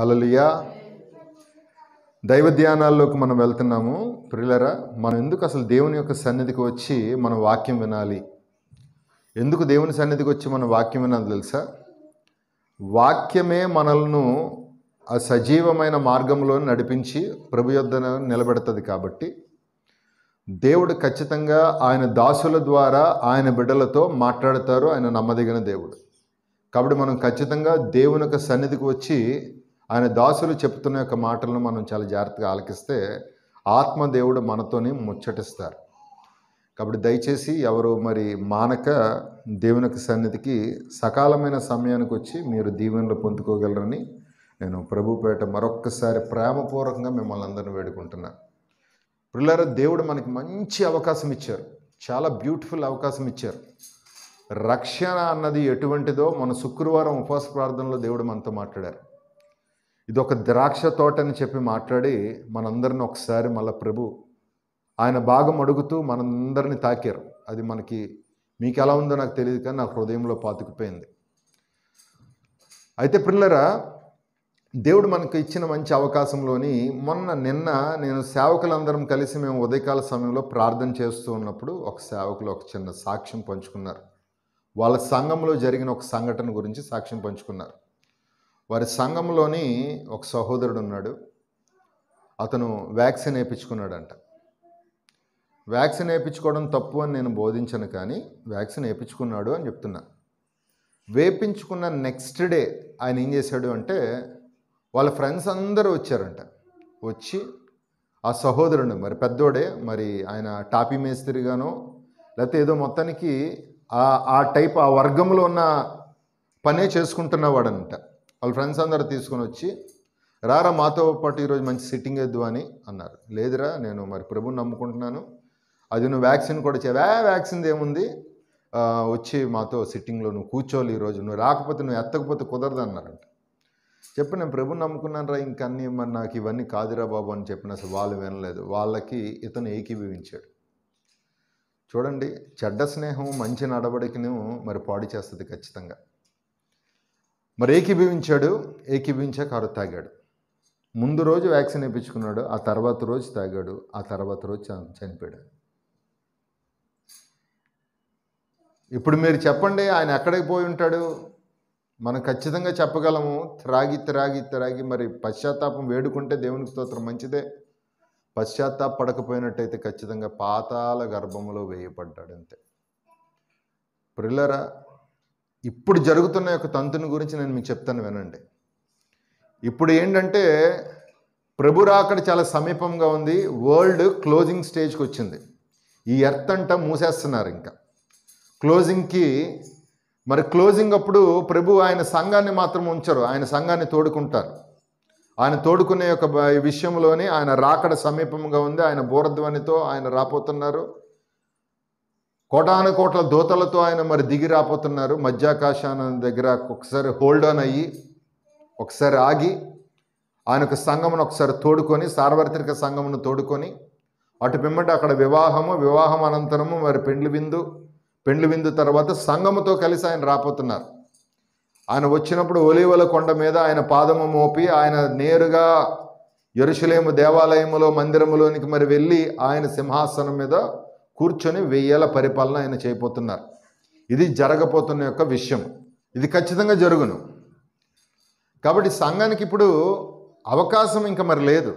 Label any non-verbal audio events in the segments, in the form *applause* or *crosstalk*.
హలలియా దైవ ధ్యానాల్లోకి మనం వెళ్తున్నాము. ప్రిలరా మనం ఎందుకు అసలు దేవుని యొక్క సన్నిధికి వచ్చి మన వాక్యం వినాలి? ఎందుకు దేవుని సన్నిధికి వచ్చి మన వాక్యం వినాలి తెలుసా? వాక్యమే మనల్ని ఆ సజీవమైన మార్గంలో నడిపించి ప్రభు యొద్దన నిలబెడుతుంది కాబట్టి దేవుడు ఖచ్చితంగా ఆయన దాసుల ద్వారా ఆయన బిడ్డలతో మాట్లాడతారు. ఆయన నమ్మదగిన దేవుడు. కాబట్టి మనం ఖచ్చితంగా దేవుని యొక్క సన్నిధికి వచ్చి ఆయన దాసులు చెప్తున్న యొక్క మాటలను మనం చాలా జాగ్రత్తగా ఆలకిస్తే ఆత్మ దేవుడు ముచ్చటిస్తారు. కాబట్టి దయచేసి ఎవరు మరి మానక దేవుని సన్నిధికి సకాలమైన సమయానికి వచ్చి మీరు దీవెనలు పొందుకోగలరని నేను ప్రభుపేట మరొక్కసారి ప్రేమపూర్వకంగా మిమ్మల్ని అందరిని వేడుకుంటున్నాను. పిల్లర దేవుడు మనకి మంచి అవకాశం ఇచ్చారు. చాలా బ్యూటిఫుల్ అవకాశం ఇచ్చారు. రక్షణ అన్నది ఎటువంటిదో మన శుక్రవారం ఉపవాస ప్రార్థనలో దేవుడు మనతో మాట్లాడారు. ఇది ఒక ద్రాక్ష తోట అని చెప్పి మాట్లాడి మనందరిని ఒకసారి మళ్ళీ ప్రభు ఆయన భాగం అడుగుతూ మనందరిని తాకారు. అది మనకి మీకు ఎలా ఉందో నాకు తెలియదు కానీ నా హృదయంలో పాతుకుపోయింది. అయితే పిల్లరా దేవుడు మనకు ఇచ్చిన మంచి అవకాశంలోని మొన్న నిన్న నేను సేవకులందరం కలిసి మేము ఉదయకాల సమయంలో ప్రార్థన చేస్తూ ఉన్నప్పుడు ఒక సేవకులు ఒక చిన్న సాక్ష్యం పంచుకున్నారు. వాళ్ళ సంఘంలో జరిగిన ఒక సంఘటన గురించి సాక్ష్యం పంచుకున్నారు. వారి సంఘంలోని ఒక సహోదరుడు ఉన్నాడు అతను వ్యాక్సిన్ వేయించుకున్నాడంట. వ్యాక్సిన్ వేయించుకోవడం తప్పు అని నేను బోధించను కానీ వ్యాక్సిన్ వేయించుకున్నాడు అని చెప్తున్నా. వేపించుకున్న నెక్స్ట్ డే ఆయన ఏం చేశాడు అంటే వాళ్ళ ఫ్రెండ్స్ అందరూ వచ్చారంట. వచ్చి ఆ సహోదరుడు మరి పెద్దోడే మరి ఆయన టాపీ మేస్త్రిగానో లేకపోతే ఏదో మొత్తానికి ఆ ఆ టైప్ ఆ వర్గంలో ఉన్న పనే చేసుకుంటున్నవాడంట వాళ్ళ ఫ్రెండ్స్ అందరు తీసుకొని వచ్చి రారా మాతో పాటు ఈరోజు మంచి సిట్టింగ్ వద్దు అని అన్నారు. లేదురా నేను మరి ప్రభుని నమ్ముకుంటున్నాను. అది నువ్వు వ్యాక్సిన్ కూడా చే వ్యాక్సిన్ ఏముంది? వచ్చి మాతో సిట్టింగ్లో నువ్వు కూర్చోవాలి ఈరోజు నువ్వు రాకపోతే నువ్వు ఎత్తకపోతే కుదరదు అన్నారంట. చెప్పి నేను ప్రభుని నమ్ముకున్నాను రా ఇంకా అన్ని మరి నాకు ఇవన్నీ కాదురా బాబు అని చెప్పిన అసలు వాళ్ళు వినలేదు. వాళ్ళకి ఇతను ఏకీభవించాడు. చూడండి చెడ్డ స్నేహం మంచి నడవడికను మరి పాడు చేస్తుంది ఖచ్చితంగా. మరి ఏకీభవించాడు ఏకీభవించాక ఆరు తాగాడు. ముందు రోజు వ్యాక్సిన్ వేయించుకున్నాడు ఆ తర్వాత రోజు తాగాడు ఆ తర్వాత రోజు చ- చనిపోయాడు. ఇప్పుడు మీరు చెప్పండి ఆయన ఎక్కడికి పోయి ఉంటాడు? మనం ఖచ్చితంగా చెప్పగలము త్రాగి త్రాగి త్రాగి మరి పశ్చాత్తాపం వేడుకుంటే దేవునికి స్తోత్రం మంచిదే. పశ్చాత్తాపడకపోయినట్టయితే ఖచ్చితంగా పాతాల గర్భంలో వేయబడ్డాడు అంతే. ప్రిల్లరా ఇప్పుడు జరుగుతున్న యొక్క తంతుని గురించి నేను మీకు చెప్తాను వినండి. ఇప్పుడు ఏంటంటే ప్రభు రాకడ చాలా సమీపంగా ఉంది. వరల్డ్ క్లోజింగ్ స్టేజ్కి వచ్చింది. ఈ ఎర్త్ అంట మూసేస్తున్నారు ఇంకా. క్లోజింగ్కి మరి క్లోజింగ్ అప్పుడు ప్రభు ఆయన సంఘాన్ని మాత్రం ఉంచరు. ఆయన సంఘాన్ని తోడుకుంటారు. ఆయన తోడుకునే యొక్క విషయంలోనే విషయంలోని ఆయన రాకడ సమీపంగా ఉంది. ఆయన బోరధ్వనితో ఆయన రాపోతున్నారు కోటాను కోట్ల దూతలతో ఆయన మరి దిగి రాపోతున్నారు మధ్యాకాశాన దగ్గర ఒకసారి హోల్డ్ ఆన్ అయ్యి ఒకసారి ఆగి ఆయన సంఘమును ఒకసారి తోడుకొని సార్వత్రిక సంఘమును తోడుకొని అటు పిమ్మట అక్కడ వివాహము వివాహం అనంతరము మరి పెండ్లి విందు పెండ్లి విందు తర్వాత సంఘముతో కలిసి ఆయన రాపోతున్నారు ఆయన వచ్చినప్పుడు ఒలివల కొండ మీద ఆయన పాదము మోపి ఆయన నేరుగా ఎరుషలేము దేవాలయములో మందిరములోనికి మరి వెళ్ళి ఆయన సింహాసనం మీద కూర్చొని వెయ్యేల పరిపాలన ఆయన చేయబోతున్నారు. ఇది జరగబోతున్న యొక్క విషయం. ఇది ఖచ్చితంగా జరుగును. కాబట్టి సంఘానికి ఇప్పుడు అవకాశం ఇంకా మరి లేదు.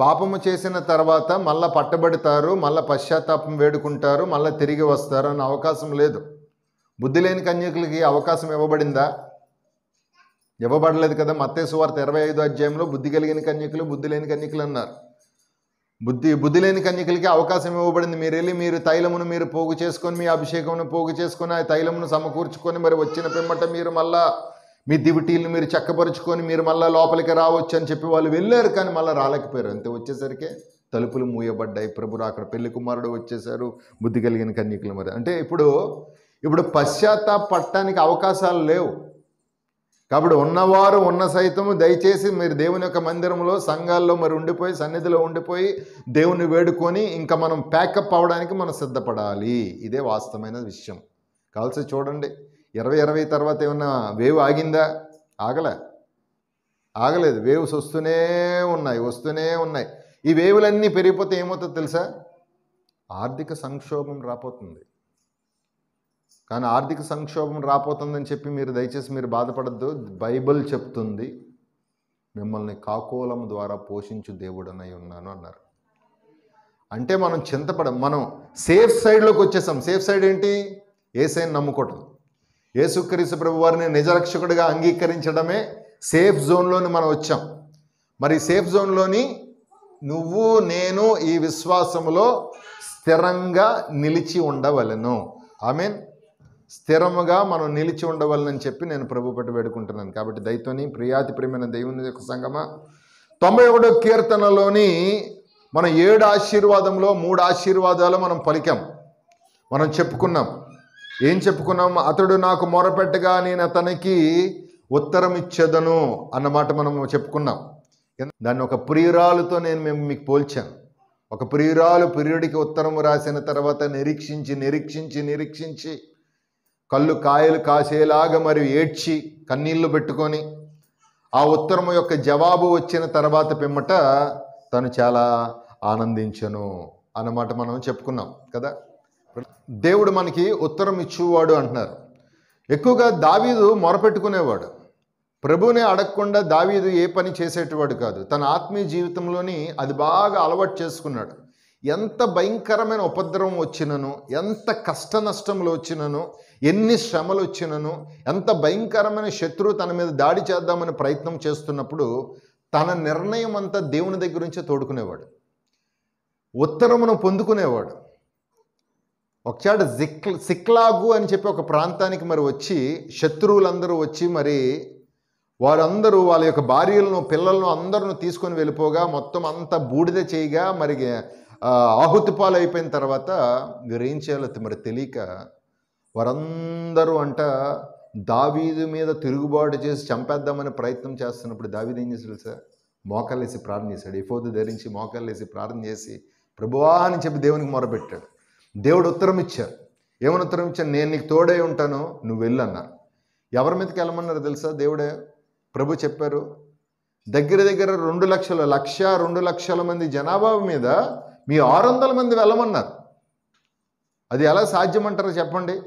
పాపము చేసిన తర్వాత మళ్ళా పట్టబడతారు మళ్ళా పశ్చాత్తాపం వేడుకుంటారు మళ్ళీ తిరిగి వస్తారు అన్న అవకాశం లేదు. బుద్ధి లేని కన్యకులకి అవకాశం ఇవ్వబడిందా? ఇవ్వబడలేదు కదా. మత్తే వార్త ఇరవై ఐదు అధ్యాయంలో బుద్ధి కలిగిన కన్యకులు బుద్ధి లేని కన్యకులు అన్నారు. బుద్ధి బుద్ధి లేని కన్యకలకి అవకాశం ఇవ్వబడింది. మీరు వెళ్ళి మీరు తైలమును మీరు పోగు చేసుకొని మీ అభిషేకమును పోగు చేసుకొని ఆ తైలమును సమకూర్చుకొని మరి వచ్చిన పిమ్మట మీరు మళ్ళా మీ దివిటీలను మీరు చక్కపరుచుకొని మీరు మళ్ళీ లోపలికి రావచ్చు అని చెప్పి వాళ్ళు వెళ్ళారు కానీ మళ్ళీ రాలేకపోయారు. అంతే వచ్చేసరికి తలుపులు మూయబడ్డాయి. ప్రభు అక్కడ పెళ్ళి కుమారుడు వచ్చేసారు. బుద్ధి కలిగిన కన్యకులు మరి. అంటే ఇప్పుడు ఇప్పుడు పశ్చాత్తాపడటానికి అవకాశాలు లేవు. కాబట్టి ఉన్నవారు ఉన్న సైతము దయచేసి మీరు దేవుని యొక్క మందిరంలో సంఘాల్లో మరి ఉండిపోయి సన్నిధిలో ఉండిపోయి దేవుని వేడుకొని ఇంకా మనం ప్యాకప్ అవడానికి మనం సిద్ధపడాలి. ఇదే వాస్తవమైన విషయం. కావాల్సి చూడండి. ఇరవై ఇరవై తర్వాత ఏమన్నా వేవ్ ఆగిందా? ఆగలే. ఆగలేదు. వేవ్స్ వస్తూనే ఉన్నాయి వస్తూనే ఉన్నాయి. ఈ వేవులన్నీ పెరిగిపోతే ఏమవుతుందో తెలుసా? ఆర్థిక సంక్షోభం రాపోతుంది కానీ ఆర్థిక సంక్షోభం రాపోతుందని చెప్పి మీరు దయచేసి మీరు బాధపడద్దు. బైబిల్ చెప్తుంది మిమ్మల్ని కాకోలం ద్వారా పోషించు దేవుడనై ఉన్నాను అన్నారు. అంటే మనం చింతపడ మనం సేఫ్ సైడ్లోకి వచ్చేసాం. సేఫ్ సైడ్ ఏంటి? ఏసైని నమ్ముకోవటం. యేసుక్రీస్తు ప్రభు వారిని నిజరక్షకుడిగా అంగీకరించడమే సేఫ్ జోన్లోని మనం వచ్చాం. మరి సేఫ్ జోన్లోని నువ్వు నేను ఈ విశ్వాసములో స్థిరంగా నిలిచి ఉండవలను. ఐ మీన్ స్థిరముగా మనం నిలిచి ఉండవలనని చెప్పి నేను ప్రభు పట్టు వేడుకుంటున్నాను. కాబట్టి దయతోని ప్రియాతి ప్రియమైన దేవుని యొక్క సంగమా తొంభై ఒకటో కీర్తనలోని మన ఏడు ఆశీర్వాదంలో మూడు ఆశీర్వాదాలు మనం పలికాం. మనం చెప్పుకున్నాం. ఏం చెప్పుకున్నాం? అతడు నాకు మొరపెట్టగా నేను అతనికి ఉత్తరం ఇచ్చేదను అన్నమాట మనం చెప్పుకున్నాం. దాన్ని ఒక ప్రియురాలుతో నేను మేము మీకు పోల్చాను. ఒక ప్రియురాలు ప్రియుడికి ఉత్తరం రాసిన తర్వాత నిరీక్షించి నిరీక్షించి నిరీక్షించి కళ్ళు కాయలు కాసేలాగా మరి ఏడ్చి కన్నీళ్ళు పెట్టుకొని ఆ ఉత్తరం యొక్క జవాబు వచ్చిన తర్వాత పిమ్మట తను చాలా ఆనందించను అన్నమాట మనం చెప్పుకున్నాం కదా? దేవుడు మనకి ఉత్తరం ఇచ్చేవాడు అంటున్నారు. ఎక్కువగా దావీదు మొరపెట్టుకునేవాడు. ప్రభువునే అడగకుండా దావీదు ఏ పని చేసేటవాడు కాదు. తన ఆత్మీయ జీవితంలోని అది బాగా అలవాటు చేసుకున్నాడు. ఎంత భయంకరమైన ఉపద్రవం వచ్చినను ఎంత కష్ట నష్టములు వచ్చినను ఎన్ని శ్రమలు వచ్చినను ఎంత భయంకరమైన శత్రువు తన మీద దాడి చేద్దామని ప్రయత్నం చేస్తున్నప్పుడు తన నిర్ణయం అంతా దేవుని దగ్గర నుంచే తోడుకునేవాడు. ఉత్తరమును పొందుకునేవాడు. ఒకచాట జిక్ సిక్లాగు అని చెప్పి ఒక ప్రాంతానికి మరి వచ్చి శత్రువులందరూ వచ్చి మరి వారందరూ వాళ్ళ యొక్క భార్యలను పిల్లలను అందరూ తీసుకొని వెళ్ళిపోగా మొత్తం అంతా బూడిద చేయగా మరి ఆహుతి పాలైపోయిన తర్వాత మీరు ఏం చేయాలో మరి తెలియక వారందరూ అంట దావీదు మీద తిరుగుబాటు చేసి చంపేద్దామని ప్రయత్నం చేస్తున్నప్పుడు దావీదు ఏం చేశాడు సార్ మోకాళ్ళేసి ప్రార్థన చేశాడు. ఎఫోదు ధరించి మోకాళ్ళేసి ప్రార్థన చేసి ప్రభువా అని చెప్పి దేవునికి మొరపెట్టాడు. దేవుడు ఉత్తరం ఇచ్చారు. ఏమని ఉత్తరం ఇచ్చాను నేను నీకు తోడై ఉంటాను నువ్వు వెళ్ళన్నారు ఎవరి మీదకి వెళ్ళమన్నారు తెలుసా దేవుడే? ప్రభు చెప్పారు దగ్గర దగ్గర రెండు లక్షల లక్ష రెండు లక్షల మంది జనాభా మీద మీ ఆరు వందల మంది వెళ్ళమన్నారు. అది ఎలా సాధ్యమంటారో చెప్పండి.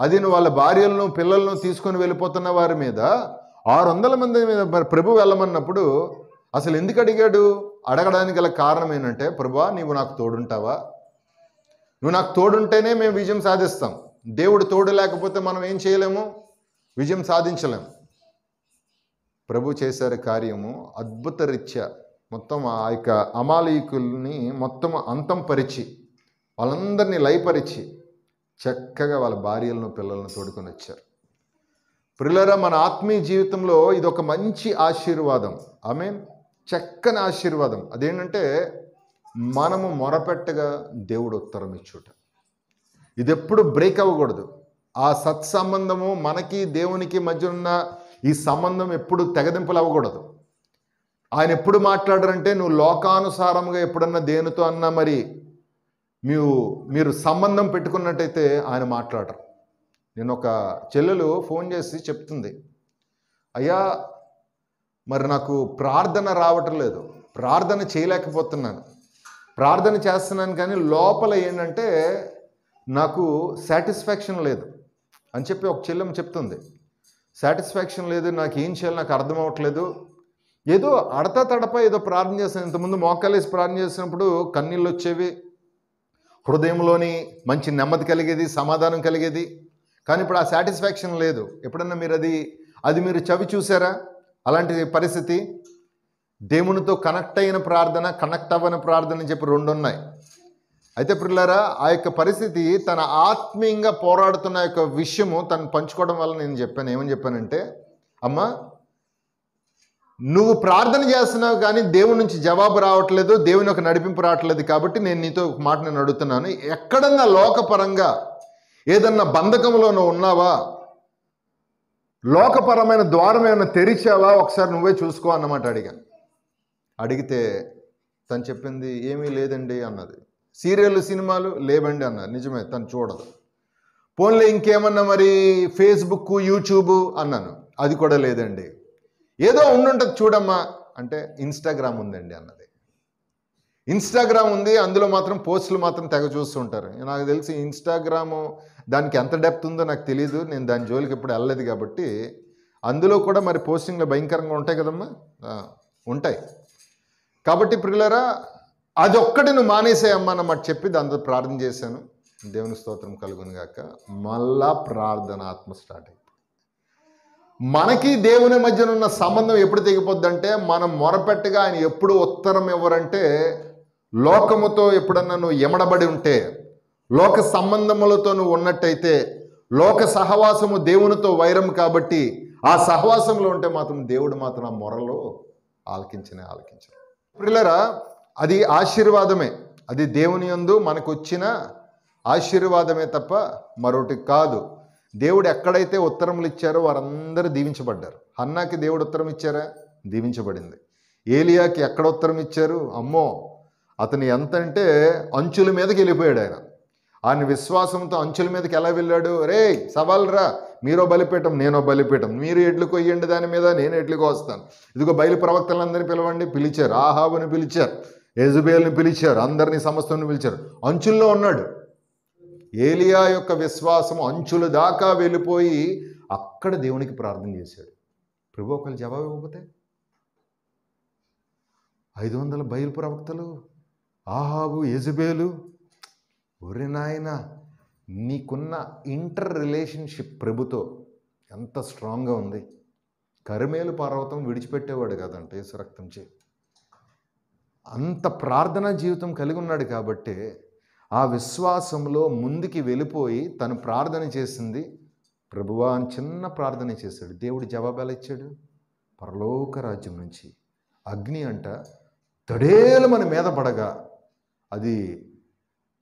అది నువ్వు వాళ్ళ భార్యలను పిల్లలను తీసుకొని వెళ్ళిపోతున్న వారి మీద ఆరు వందల మంది మీద మరి ప్రభు వెళ్ళమన్నప్పుడు అసలు ఎందుకు అడిగాడు? అడగడానికి గల కారణం ఏంటంటే ప్రభా నీవు నాకు తోడుంటావా? నువ్వు నాకు తోడుంటేనే మేము విజయం సాధిస్తాం. దేవుడు తోడు లేకపోతే మనం ఏం చేయలేము? విజయం సాధించలేము ప్రభు చేశారు కార్యము అద్భుత రీత్యా మొత్తం ఆ యొక్క అమాలయకుల్ని మొత్తం అంతం పరిచి వాళ్ళందరినీ లయపరిచి చక్కగా వాళ్ళ భార్యలను పిల్లలను తోడుకొని వచ్చారు. ప్రిల్లరా మన ఆత్మీయ జీవితంలో ఇది ఒక మంచి ఆశీర్వాదం. ఆమె చక్కని ఆశీర్వాదం. అదేంటంటే మనము మొరపెట్టగా దేవుడు ఉత్తరం ఇచ్చుట. ఇది ఎప్పుడు బ్రేక్ అవ్వకూడదు. ఆ సత్సంబంధము మనకి దేవునికి మధ్య ఉన్న ఈ సంబంధం ఎప్పుడు తెగదింపులు అవ్వకూడదు. ఆయన ఎప్పుడు మాట్లాడారంటే నువ్వు లోకానుసారంగా ఎప్పుడన్నా దేనితో అన్నా మరి మీరు మీరు సంబంధం పెట్టుకున్నట్టయితే ఆయన మాట్లాడరు. నేను ఒక చెల్లెలు ఫోన్ చేసి చెప్తుంది అయ్యా మరి నాకు ప్రార్థన రావటం లేదు ప్రార్థన చేయలేకపోతున్నాను ప్రార్థన చేస్తున్నాను కానీ లోపల ఏంటంటే నాకు సాటిస్ఫాక్షన్ లేదు అని చెప్పి ఒక చెల్లెమ్మ చెప్తుంది. సాటిస్ఫాక్షన్ లేదు నాకు ఏం చేయాలి నాకు అర్థం అవ్వట్లేదు ఏదో అడత తడప ఏదో ప్రార్థన చేస్తాను ఇంతకుముందు మోకాలేసి ప్రార్థన చేసినప్పుడు కన్నీళ్ళు వచ్చేవి. హృదయంలోని మంచి నెమ్మది కలిగేది సమాధానం కలిగేది. కానీ ఇప్పుడు ఆ సాటిస్ఫాక్షన్ లేదు. ఎప్పుడన్నా మీరు అది అది మీరు చవి చూసారా? అలాంటి పరిస్థితి. దేవునితో కనెక్ట్ అయిన ప్రార్థన కనెక్ట్ అవ్వని ప్రార్థన అని చెప్పి రెండు ఉన్నాయి అయితే పిల్లరా ఆ యొక్క పరిస్థితి తన ఆత్మీయంగా పోరాడుతున్న యొక్క విషయము తను పంచుకోవడం వల్ల నేను చెప్పాను. ఏమని చెప్పానంటే అమ్మ నువ్వు ప్రార్థన చేస్తున్నావు కానీ దేవుని నుంచి జవాబు రావట్లేదు దేవుని యొక్క నడిపింపు రావట్లేదు కాబట్టి నేను నీతో ఒక మాట నేను అడుగుతున్నాను. ఎక్కడన్నా లోకపరంగా ఏదన్నా బంధకంలో నువ్వు ఉన్నావా? లోకపరమైన ద్వారం ఏమైనా తెరిచావా? ఒకసారి నువ్వే చూసుకో అన్నమాట అడిగాను అడిగితే తను చెప్పింది ఏమీ లేదండి అన్నది. సీరియల్ సినిమాలు లేవండి అన్నది. నిజమే తను చూడదు. ఫోన్లో ఇంకేమన్నా మరి ఫేస్బుక్ యూట్యూబ్ అన్నాను. అది కూడా లేదండి. ఏదో ఉండుంటుంది చూడమ్మా అంటే ఇన్స్టాగ్రామ్ ఉందండి అన్నది. ఇన్స్టాగ్రామ్ ఉంది అందులో మాత్రం పోస్టులు మాత్రం తెగ చూస్తుంటారు నాకు తెలిసి ఇన్స్టాగ్రాము దానికి ఎంత డెప్త్ ఉందో నాకు తెలియదు నేను దాని జోలికి ఎప్పుడు వెళ్ళలేదు కాబట్టి. అందులో కూడా మరి పోస్టింగ్లు భయంకరంగా ఉంటాయి కదమ్మా? ఉంటాయి. కాబట్టి ప్రియులరా అది ఒక్కటి నువ్వు మానేసేయమ్మా అన్నమాట చెప్పి దాంతో ప్రార్థన చేశాను. దేవుని స్తోత్రం కలుగును గాక. మళ్ళా ప్రార్థన ఆత్మ స్టార్ట్ అయింది. మనకి దేవుని మధ్యన ఉన్న సంబంధం ఎప్పుడు తెగిపోద్దంటే మనం మొరపెట్టగా ఆయన ఎప్పుడు ఉత్తరం ఇవ్వరంటే లోకముతో ఎప్పుడన్నా నువ్వు ఎమడబడి ఉంటే లోక సంబంధములతో నువ్వు ఉన్నట్టయితే లోక సహవాసము దేవునితో వైరం కాబట్టి ఆ సహవాసంలో ఉంటే మాత్రం దేవుడు మాత్రం ఆ మొరలో ఆలకించనే ఆలకించను ప్రిల్లరా అది ఆశీర్వాదమే. అది దేవుని యందు మనకు వచ్చిన ఆశీర్వాదమే తప్ప మరొకటి కాదు. దేవుడు ఎక్కడైతే ఉత్తరములు ఇచ్చారో వారందరూ దీవించబడ్డారు. హన్నాకి దేవుడు ఉత్తరం ఇచ్చారా? దీవించబడింది. ఏలియాకి ఎక్కడ ఉత్తరం ఇచ్చారు? అమ్మో! అతను ఎంత అంటే అంచుల మీదకి వెళ్ళిపోయాడు ఆయన. ఆయన విశ్వాసంతో అంచుల మీదకి ఎలా వెళ్ళాడు? రే సవాల్రా! మీరో బలిపీఠం నేనో బలిపీఠం. మీరు ఎడ్లు కొయ్యండి దాని మీద నేను ఎడ్లు కోస్తాను. ఇదిగో బయలు ప్రవక్తలందరినీ పిలవండి. పిలిచారు. ఆహాబుని పిలిచారు. యజుబేల్ని పిలిచారు. అందరినీ సమస్తని పిలిచారు. అంచుల్లో ఉన్నాడు. ఏలియా యొక్క విశ్వాసం అంచుల దాకా వెళ్ళిపోయి అక్కడ దేవునికి ప్రార్థన చేశాడు. ప్రభు ఒకళ్ళు జవాబు ఇవ్వకపోతే? ఐదు వందల బయలు ప్రవక్తలు ఆహాబు యజబేలు ఒరి నాయన నీకున్న ఇంటర్ రిలేషన్షిప్ ప్రభుతో ఎంత స్ట్రాంగ్గా ఉంది. కరిమేలు పర్వతం విడిచిపెట్టేవాడు కదంటే సురక్తం రక్తం చే. అంత ప్రార్థనా జీవితం కలిగి ఉన్నాడు కాబట్టి ఆ విశ్వాసంలో ముందుకి వెళ్ళిపోయి తను ప్రార్థన చేసింది. ప్రభువా అని చిన్న ప్రార్థన చేశాడు. దేవుడు జవాబాలు ఇచ్చాడు. పరలోక రాజ్యం నుంచి అగ్ని అంట తడేలు మన మీద పడగా అది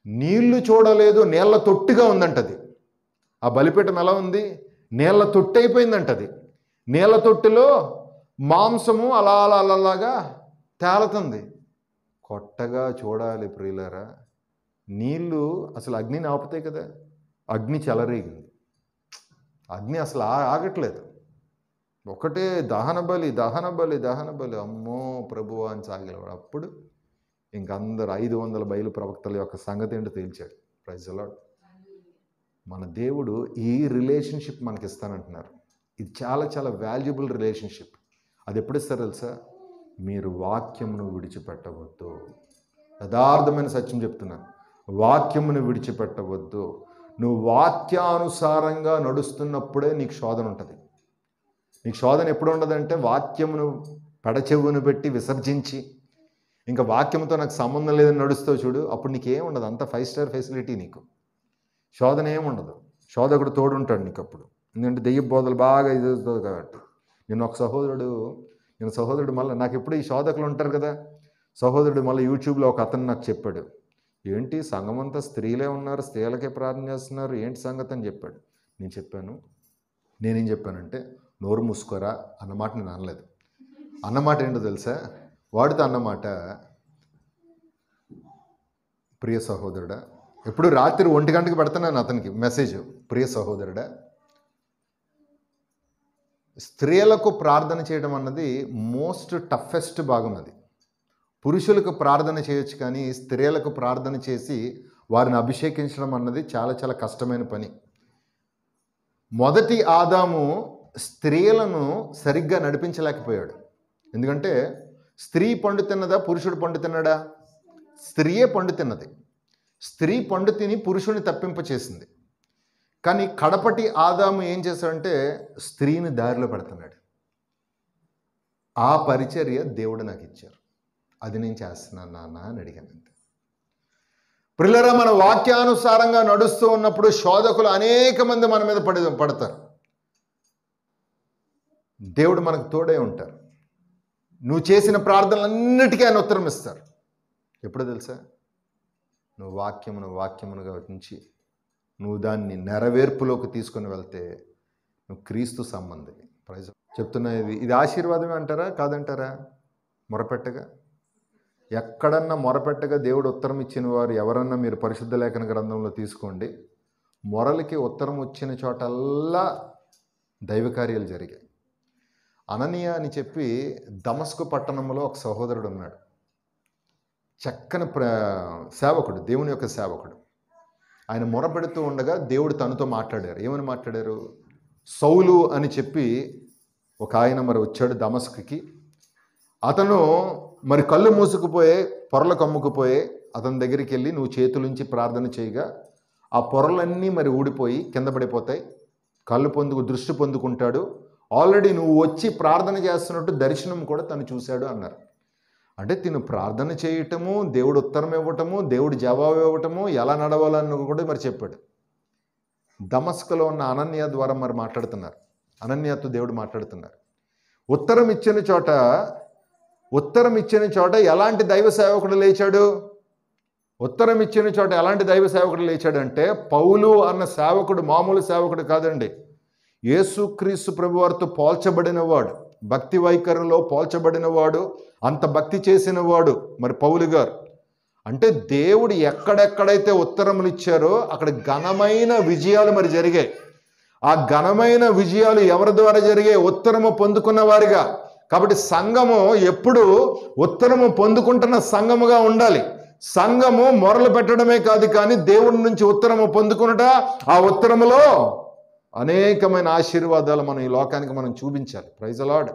నీళ్ళు చూడలేదు నీళ్ళ తొట్టిగా ఉందంటది. ఆ బలిపీఠం ఎలా ఉంది? నీళ్ళ తొట్టి అయిపోయిందంటది. నీళ్ళ తొట్టిలో మాంసము అలా అలా అలా అలాగా తేలుతుంది. కొట్టగా చూడాలి ప్రియులరా. నీళ్ళు అసలు అగ్నిని ఆపుతాయి కదా? అగ్ని చెలరేగింది. అగ్ని అసలు ఆగట్లేదు. ఒకటే దహన బలి దహన బలి దహన బలి. అమ్మో ప్రభువా అని సాగిలవాడు. అప్పుడు ఇంక అందరు ఐదు వందల బయలు ప్రవక్తల యొక్క సంగతి ఏంటో తేల్చాడు. ప్రజలో మన దేవుడు ఈ రిలేషన్షిప్ మనకి ఇస్తానంటున్నారు. ఇది చాలా చాలా వాల్యుబుల్ రిలేషన్షిప్. అది ఎప్పుడు ఇస్తారు తెలుసా? మీరు వాక్యమును విడిచిపెట్టవద్దు. యథార్థమైన సత్యం చెప్తున్నాను. వాక్యమును విడిచిపెట్టవద్దు. నువ్వు వాక్యానుసారంగా నడుస్తున్నప్పుడే నీకు శోధన ఉంటుంది. నీకు శోధన ఎప్పుడు ఉండదంటే వాక్యమును పెడచెవును పెట్టి విసర్జించి ఇంకా వాక్యంతో నాకు సంబంధం లేదని నడుస్తావు చూడు అప్పుడు నీకేం ఉండదు. అంత ఫైవ్ స్టార్ ఫెసిలిటీ నీకు. శోధన ఏం ఉండదు. శోధకుడు తోడుంటాడు నీకు అప్పుడు ఎందుకంటే దెయ్య బోధలు బాగా ఇది అవుతుంది కాబట్టి. నేను ఒక సహోదరుడు నేను సహోదరుడు మళ్ళీ నాకు ఎప్పుడు ఈ శోధకులు ఉంటారు కదా? సహోదరుడు మళ్ళీ యూట్యూబ్లో ఒక అతను నాకు చెప్పాడు. ఏంటి సంఘం అంతా స్త్రీలే ఉన్నారు స్త్రీలకే ప్రార్థన చేస్తున్నారు ఏంటి సంగతి అని చెప్పాడు. నేను చెప్పాను నేనేం చెప్పానంటే నోరు మూసుకోరా అన్నమాట నేను అనలేదు. అన్నమాట ఏంటో తెలుసా? వాడితో అన్నమాట ప్రియ సహోదరుడా ఎప్పుడు రాత్రి ఒంటి గంటకి పెడుతున్నాను అతనికి మెసేజ్ ప్రియ సహోదరుడా స్త్రీలకు ప్రార్థన చేయడం అన్నది మోస్ట్ టఫెస్ట్ భాగం అది. పురుషులకు ప్రార్థన చేయొచ్చు కానీ స్త్రీలకు ప్రార్థన చేసి వారిని అభిషేకించడం అన్నది చాలా చాలా కష్టమైన పని. మొదటి ఆదాము స్త్రీలను సరిగ్గా నడిపించలేకపోయాడు. ఎందుకంటే స్త్రీ పండు తిన్నదా పురుషుడు పండు తిన్నడా? స్త్రీయే పండు తిన్నది. స్త్రీ పండు తిని పురుషుని తప్పింప చేసింది. కానీ కడపటి ఆదాము ఏం చేశాడంటే స్త్రీని దారిలో పెడుతున్నాడు. ఆ పరిచర్య దేవుడు నాకు ఇచ్చారు. అది నేను చేస్తున్నాను నాన్న అని అడిగాను అంతే. ప్రిల్లరా మన వాక్యానుసారంగా నడుస్తూ ఉన్నప్పుడు శోధకులు అనేక మంది మన మీద పడి పడతారు. దేవుడు మనకు తోడే ఉంటారు. నువ్వు చేసిన ప్రార్థనలన్నిటికీ ఆయన ఉత్తరం ఇస్తారు. ఎప్పుడు తెలుసా? నువ్వు వాక్యమును వాక్యమునుగా ఉంచి నువ్వు దాన్ని నెరవేర్పులోకి తీసుకొని వెళ్తే నువ్వు క్రీస్తు సంబంధి ప్రైజ్ చెప్తున్నా ఇది ఇది ఆశీర్వాదమే అంటారా? కాదంటారా? మొరపెట్టగా? ఎక్కడన్నా మొరపెట్టగా దేవుడు ఉత్తరం ఇచ్చిన వారు ఎవరన్నా మీరు పరిశుద్ధ లేఖన గ్రంథంలో తీసుకోండి. మొరలకి ఉత్తరం వచ్చిన చోటల్లా దైవకార్యాలు జరిగాయి. అననీయ అని చెప్పి దమస్కు పట్టణంలో ఒక సహోదరుడు ఉన్నాడు. చక్కని ప్ర సేవకుడు దేవుని యొక్క సేవకుడు. ఆయన మొరపెడుతూ ఉండగా దేవుడు తనతో మాట్లాడారు. ఏమని మాట్లాడారు? సౌలు అని చెప్పి ఒక ఆయన మరి వచ్చాడు దమస్కుకి. అతను మరి కళ్ళు మూసుకుపోయే పొరలు కమ్ముకుపోయే అతని దగ్గరికి వెళ్ళి నువ్వు చేతులుంచి ప్రార్థన చేయగా ఆ పొరలన్నీ మరి ఊడిపోయి కింద పడిపోతాయి. కళ్ళు పొందుకు దృష్టి పొందుకుంటాడు. ఆల్రెడీ నువ్వు వచ్చి ప్రార్థన చేస్తున్నట్టు దర్శనం కూడా తను చూశాడు అన్నారు. అంటే తిను ప్రార్థన చేయటము దేవుడు ఉత్తరం ఇవ్వటము దేవుడు జవాబు ఇవ్వటము ఎలా నడవాలని కూడా మరి చెప్పాడు. దమస్కలో ఉన్న అనన్య ద్వారా మరి మాట్లాడుతున్నారు. అనన్యతో దేవుడు మాట్లాడుతున్నారు. ఉత్తరం ఇచ్చిన చోట ఉత్తరం ఇచ్చిన చోట ఎలాంటి దైవ సేవకుడు లేచాడు? ఉత్తరం ఇచ్చిన చోట ఎలాంటి దైవ సేవకుడు లేచాడంటే పౌలు అన్న సేవకుడు మామూలు సేవకుడు కాదండి. యేసుక్రీస్తు ప్రభువారితో పోల్చబడినవాడు భక్తి వైఖరిలో పోల్చబడినవాడు అంత భక్తి చేసినవాడు మరి పౌలు గారు. అంటే దేవుడు ఎక్కడెక్కడైతే ఉత్తరములు ఇచ్చారో అక్కడ ఘనమైన విజయాలు మరి జరిగాయి. ఆ ఘనమైన విజయాలు ఎవరి ద్వారా జరిగాయి? ఉత్తరము పొందుకున్న వారిగా. కాబట్టి సంఘము ఎప్పుడు ఉత్తరము పొందుకుంటున్న సంఘముగా ఉండాలి. సంఘము మొరలు పెట్టడమే కాదు కానీ దేవుడి నుంచి ఉత్తరము పొందుకున్నట ఆ ఉత్తరములో అనేకమైన ఆశీర్వాదాలు మనం ఈ లోకానికి మనం చూపించాలి. ప్రైజలాడ్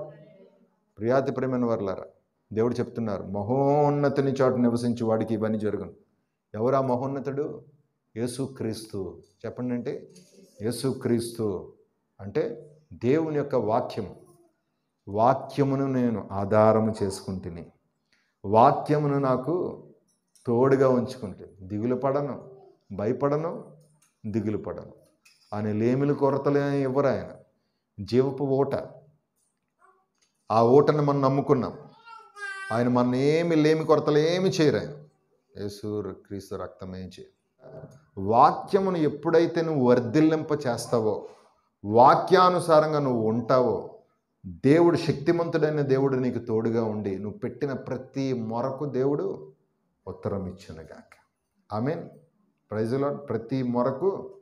ప్రియాతి ప్రేమైన వర్లారా దేవుడు చెప్తున్నారు మహోన్నతుని చోట నివసించి వాడికి ఇవన్నీ జరుగును. ఎవరా మహోన్నతుడు? యేసుక్రీస్తు చెప్పండి అంటే యేసుక్రీస్తు అంటే దేవుని యొక్క వాక్యం వాక్యమును నేను ఆధారము చేసుకుంటుని. వాక్యమును నాకు తోడుగా ఉంచుకుంటే దిగులు పడను భయపడను దిగులు పడను. ఆయన లేమిలు కొరతలే ఇవ్వరు ఆయన? జీవపు ఓట. ఆ ఓటను మనం నమ్ముకున్నాం. ఆయన మన ఏమి లేమి కొరతలు ఏమి చేయరు ఆయన. యేసూరు క్రీస్తు రక్తమే చేయ వాక్యమును ఎప్పుడైతే నువ్వు వర్ధిల్లింప చేస్తావో వాక్యానుసారంగా నువ్వు ఉంటావో దేవుడు శక్తిమంతుడైన దేవుడు నీకు తోడుగా ఉండి నువ్వు పెట్టిన ప్రతి మొరకు దేవుడు ఉత్తరం ఇచ్చునుగాక ఐ మీన్ ప్రైజులో ప్రతి మొరకు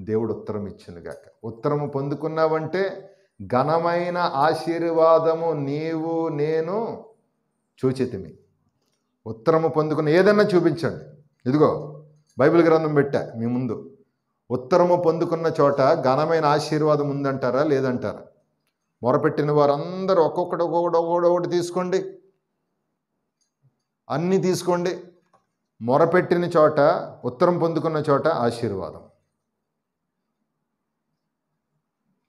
దేవుడు ఉత్తరం ఇచ్చునుగాక ఉత్తరము పొందుకున్నావంటే ఘనమైన ఆశీర్వాదము నీవు నేను చూచితిమి. ఉత్తరము పొందుకున్న ఏదన్నా చూపించండి. ఇదిగో బైబిల్ గ్రంథం పెట్టా మీ ముందు. ఉత్తరము పొందుకున్న చోట ఘనమైన ఆశీర్వాదం ఉందంటారా లేదంటారా? మొరపెట్టిన వారందరూ ఒక్కొక్కటి ఒక్కొక్కటి ఒక్కొక్కటి ఒకటి తీసుకోండి. అన్నీ తీసుకోండి. మొరపెట్టిన చోట ఉత్తరం పొందుకున్న చోట ఆశీర్వాదం.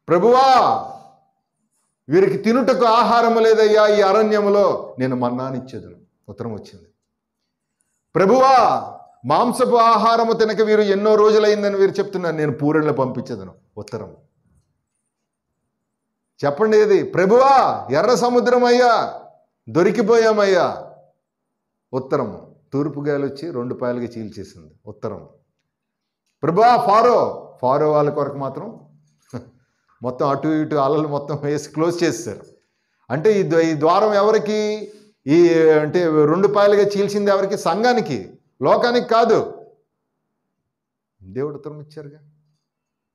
ప్రభువా వీరికి తినుటకు ఆహారము లేదయ్యా ఈ అరణ్యములో. నేను మన్నానిచ్చేదను ఉత్తరం వచ్చింది. ప్రభువా మాంసపు ఆహారము తినక వీరు ఎన్నో రోజులైందని వీరు చెప్తున్నారు. నేను పూరెళ్ళ పంపించేదను. ఉత్తరం. చెప్పండి ఇది. ప్రభువా ఎర్ర సముద్రం అయ్యా దొరికిపోయామయ్యా. ఉత్తరం. తూర్పు గాలి వచ్చి రెండు పాయలుగా చీల్చేసింది. ఉత్తరం. ప్రభువా ఫారో. ఫారో వాళ్ళ కొరకు మాత్రం *laughs* మొత్తం అటు ఇటు అలలు మొత్తం వేసి క్లోజ్ చేస్తారు అంటే ఈ ఈ ద్వారం ఎవరికి? ఈ అంటే రెండు పాయలుగా చీల్చింది ఎవరికి? సంఘానికి. లోకానికి కాదు. దేవుడు ఉత్తరం ఇచ్చారుగా.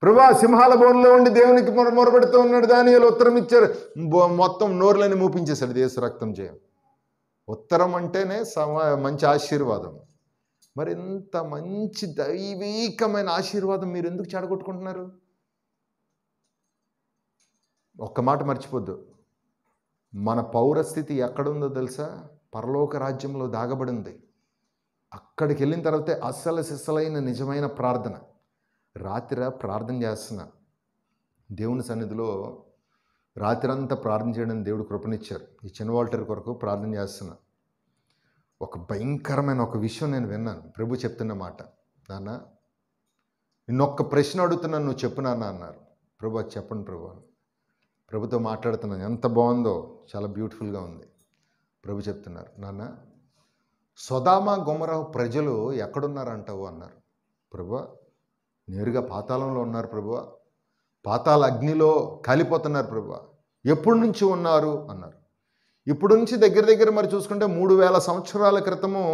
ప్రభా సింహాల బోన్లో ఉండి దేవునికి మొర మొరపెడుతూ ఉన్నాడు దాని ఉత్తరం ఇచ్చారు. మొత్తం నోరులని మూపించేశాడు దేశ రక్తం చేయం ఉత్తరం అంటేనే సమ మంచి ఆశీర్వాదం. మరి ఇంత మంచి దైవీకమైన ఆశీర్వాదం మీరు ఎందుకు చెడగొట్టుకుంటున్నారు? ఒక్క మాట మర్చిపోద్దు. మన పౌరస్థితి ఎక్కడుందో తెలుసా? పరలోక రాజ్యంలో దాగబడింది. అక్కడికి వెళ్ళిన తర్వాతే అస్సలు సిస్సలైన నిజమైన ప్రార్థన. రాత్రి ప్రార్థన చేస్తున్నా. దేవుని సన్నిధిలో రాత్రంతా ప్రార్థన చేయడం దేవుడు కృపనిచ్చారు. ఈ చిన్న వాల్టర్ కొరకు ప్రార్థన చేస్తున్నా. ఒక భయంకరమైన ఒక విషయం నేను విన్నాను. ప్రభు చెప్తున్న మాట. నాన్న నిన్నొక్క ప్రశ్న అడుగుతున్నాను నువ్వు చెప్పు నాన్న అన్నారు. ప్రభు అది చెప్పండి ప్రభు ప్రభుతో మాట్లాడుతున్నాను ఎంత బాగుందో చాలా బ్యూటిఫుల్గా ఉంది. ప్రభు చెప్తున్నారు. నాన్న సొదామ గుమరావు ప్రజలు ఎక్కడున్నారంటావు అన్నారు. ప్రభు నేరుగా పాతాళంలో ఉన్నారు ప్రభు పాతాళ అగ్నిలో కాలిపోతున్నారు ప్రభు ఎప్పటి నుంచి ఉన్నారు? అన్నారు. ఇప్పుడు నుంచి దగ్గర దగ్గర మరి చూసుకుంటే మూడు వేల సంవత్సరాల క్రితము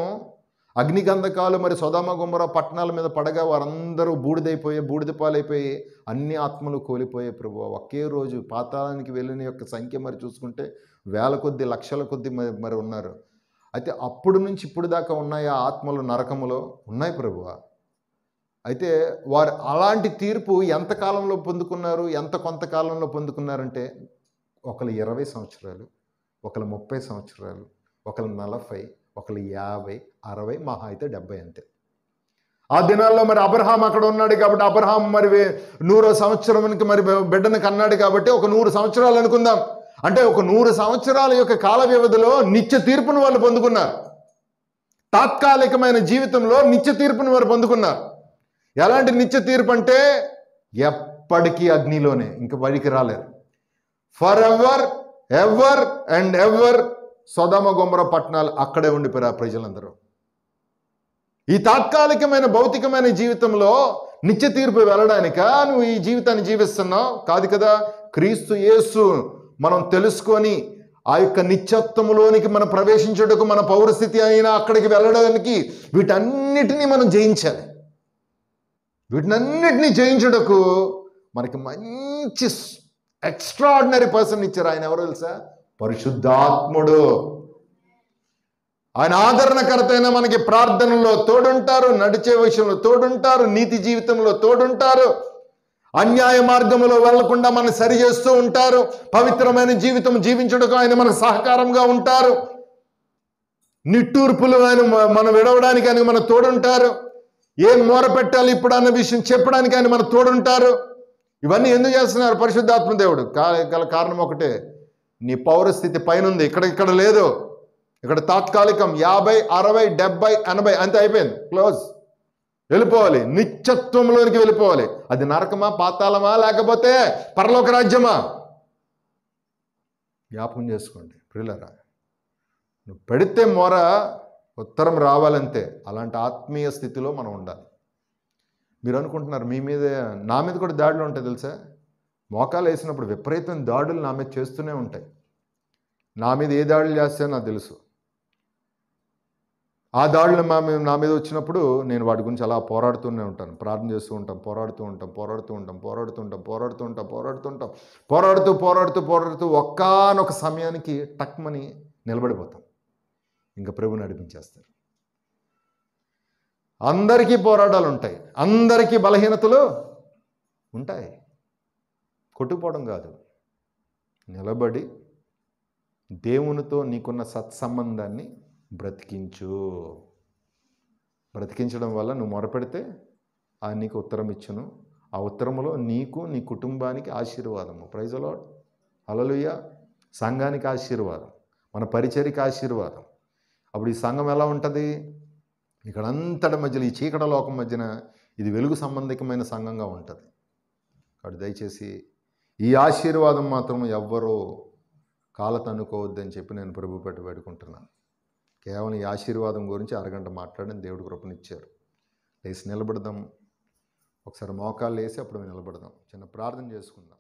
అగ్నిగంధకాలు మరి సోదామ గుమ్మర పట్టణాల మీద పడగా వారందరూ బూడిదైపోయి బూడిదపాలైపోయి అన్ని ఆత్మలు కోల్పోయే ప్రభు ఒకే రోజు పాతాళానికి వెళ్ళిన యొక్క సంఖ్య మరి చూసుకుంటే వేల కొద్ది లక్షల కొద్ది మరి మరి ఉన్నారు. అయితే అప్పుడు నుంచి ఇప్పుడు దాకా ఉన్నాయి ఆ ఆత్మలు నరకములో? ఉన్నాయి ప్రభువా. అయితే వారు అలాంటి తీర్పు ఎంత కాలంలో పొందుకున్నారు ఎంత కొంతకాలంలో పొందుకున్నారంటే ఒకరు ఇరవై సంవత్సరాలు ఒకరు ముప్పై సంవత్సరాలు ఒకరు నలభై ఒకరు యాభై అరవై మహా అయితే డెబ్బై అంతే. ఆ దినాల్లో మరి అబ్రహాం అక్కడ ఉన్నాడు కాబట్టి అబ్రహాం మరి నూరో సంవత్సరానికి మరి బిడ్డను కన్నాడు కాబట్టి ఒక నూరు సంవత్సరాలు అనుకుందాం. అంటే ఒక నూరు సంవత్సరాల యొక్క కాల వ్యవధిలో నిత్య తీర్పును వాళ్ళు పొందుకున్నారు. తాత్కాలికమైన జీవితంలో నిత్య తీర్పును వారు పొందుకున్నారు. ఎలాంటి నిత్య తీర్పు అంటే ఎప్పటికీ అగ్నిలోనే ఇంక బయటికి రాలేరు forever ever and ever Sodom Gomorrah పట్టణాలు అక్కడే ఉండిపోయారు ఆ ప్రజలందరూ. ఈ తాత్కాలికమైన భౌతికమైన జీవితంలో నిత్య తీర్పు వెళ్ళడానిక? నువ్వు ఈ జీవితాన్ని జీవిస్తున్నావు? కాదు కదా క్రీస్తు యేసు మనం తెలుసుకొని ఆ యొక్క నిత్యత్వంలోనికి మనం ప్రవేశించుటకు మన పౌరస్థితి అయినా అక్కడికి వెళ్ళడానికి వీటన్నిటినీ మనం జయించాలి. వీటినన్నిటినీ జయించుటకు మనకి మంచి ఎక్స్ట్రాడినరీ పర్సన్ ఇచ్చారు. ఆయన ఎవరు తెలుసా? పరిశుద్ధాత్ముడు. ఆయన ఆదరణకర్త అయిన మనకి ప్రార్థనలో తోడుంటారు నడిచే విషయంలో తోడుంటారు నీతి జీవితంలో తోడుంటారు. అన్యాయ మార్గంలో వెళ్ళకుండా మనం సరి చేస్తూ ఉంటారు. పవిత్రమైన జీవితం జీవించడానికి ఆయన మనకు సహకారంగా ఉంటారు. నిట్టూర్పులు ఆయన మనం విడవడానికి ఆయన మన తోడుంటారు. ఏం మొర పెట్టాలి ఇప్పుడు అన్న విషయం చెప్పడానికి ఆయన మన తోడుంటారు? ఇవన్నీ ఎందుకు చేస్తున్నారు పరిశుద్ధాత్మ దేవుడు? గల కారణం ఒకటే. నీ పౌరస్థితి పైనుంది. ఇక్కడ ఇక్కడ లేదు. ఇక్కడ తాత్కాలికం యాభై అరవై డెబ్బై ఎనభై అంతే అయిపోయింది. క్లోజ్. వెళ్ళిపోవాలి. నిత్యత్వంలోనికి వెళ్ళిపోవాలి. అది నరకమా పాతాళమా లేకపోతే పరలోక రాజ్యమా? జ్ఞాపకం చేసుకోండి. ప్రిల్లరా నువ్వు పెడితే మొర ఉత్తరం రావాలంతే అలాంటి ఆత్మీయ స్థితిలో మనం ఉండాలి. మీరు అనుకుంటున్నారు మీ మీద నా మీద కూడా దాడులు ఉంటాయి తెలుసా? మోకాలు వేసినప్పుడు విపరీతమైన దాడులు నా మీద చేస్తూనే ఉంటాయి. నా మీద ఏ దాడులు చేస్తాయో నాకు తెలుసు. ఆ దాడులు మా మీద నా మీద వచ్చినప్పుడు నేను వాటి గురించి అలా పోరాడుతూనే ఉంటాను. ప్రార్థన చేస్తూ ఉంటాం పోరాడుతూ ఉంటాం పోరాడుతూ ఉంటాం పోరాడుతూ ఉంటాం పోరాడుతూ ఉంటాం పోరాడుతూ ఉంటాం పోరాడుతూ పోరాడుతూ పోరాడుతూ ఒక్కానొక సమయానికి టక్మని నిలబడిపోతాం. ఇంకా ప్రభు నడిపించేస్తారు. అందరికీ పోరాటాలు ఉంటాయి. అందరికీ బలహీనతలు ఉంటాయి. కొట్టుకుపోవడం కాదు. నిలబడి దేవునితో నీకున్న సత్సంబంధాన్ని బ్రతికించు. బ్రతికించడం వల్ల నువ్వు మొరపెడితే ఆ నీకు ఉత్తరం ఇచ్చును. ఆ ఉత్తరములో నీకు నీ కుటుంబానికి ఆశీర్వాదము. ప్రైజలో అలలుయ సంఘానికి ఆశీర్వాదం. మన పరిచర్కి ఆశీర్వాదం. అప్పుడు ఈ సంఘం ఎలా ఉంటుంది? ఇక్కడ అంతటి మధ్యలో ఈ చీకట లోకం మధ్యన ఇది వెలుగు సంబంధికమైన సంఘంగా ఉంటుంది. కాబట్టి దయచేసి ఈ ఆశీర్వాదం మాత్రం ఎవ్వరూ కాలతనుకోవద్దని చెప్పి నేను ప్రభు పెట్టి పెట్టుకుంటున్నాను కేవలం ఈ ఆశీర్వాదం గురించి అరగంట మాట్లాడని దేవుడు కృపనిచ్చారు. లేచి నిలబడదాం. ఒకసారి మోకాళ్ళు వేసి అప్పుడు నిలబడదాం. చిన్న ప్రార్థన చేసుకుందాం.